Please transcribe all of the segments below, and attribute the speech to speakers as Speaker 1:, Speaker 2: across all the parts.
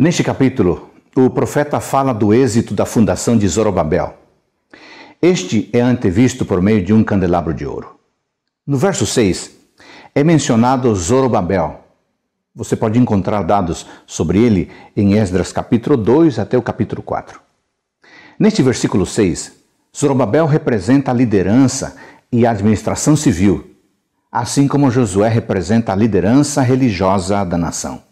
Speaker 1: Neste capítulo, o profeta fala do êxito da fundação de Zorobabel. Este é antevisto por meio de um candelabro de ouro. No verso 6, é mencionado Zorobabel. Você pode encontrar dados sobre ele em Esdras capítulo 2 até o capítulo 4. Neste versículo 6, Zorobabel representa a liderança e a administração civil, assim como Josué representa a liderança religiosa da nação.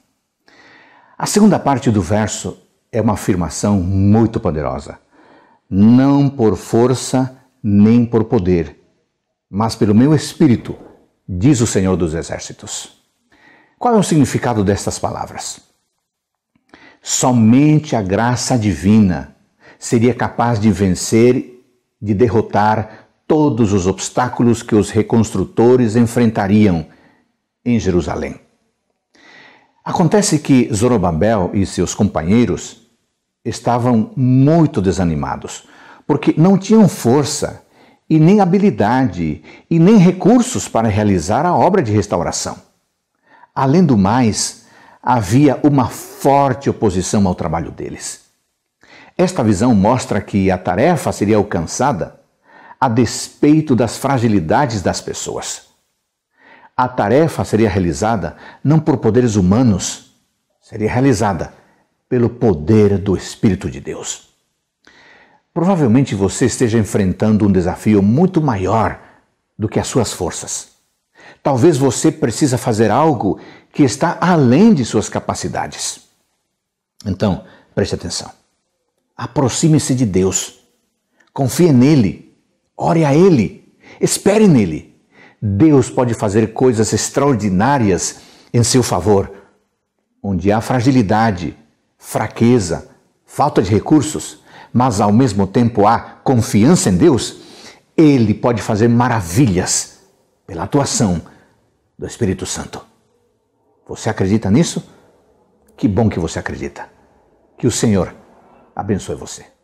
Speaker 1: A segunda parte do verso é uma afirmação muito poderosa. Não por força nem por poder, mas pelo meu espírito, diz o Senhor dos Exércitos. Qual é o significado destas palavras? Somente a graça divina seria capaz de vencer, de derrotar todos os obstáculos que os reconstrutores enfrentariam em Jerusalém. Acontece que Zorobabel e seus companheiros estavam muito desanimados, porque não tinham força e nem habilidade e nem recursos para realizar a obra de restauração. Além do mais, havia uma forte oposição ao trabalho deles. Esta visão mostra que a tarefa seria alcançada a despeito das fragilidades das pessoas. A tarefa seria realizada não por poderes humanos, seria realizada pelo poder do Espírito de Deus. Provavelmente você esteja enfrentando um desafio muito maior do que as suas forças. Talvez você precisa fazer algo que está além de suas capacidades. Então, preste atenção. Aproxime-se de Deus. Confie nele. Ore a Ele. Espere nele. Deus pode fazer coisas extraordinárias em seu favor. Onde há fragilidade, fraqueza, falta de recursos, mas ao mesmo tempo há confiança em Deus, Ele pode fazer maravilhas pela atuação do Espírito Santo. Você acredita nisso? Que bom que você acredita. Que o Senhor abençoe você.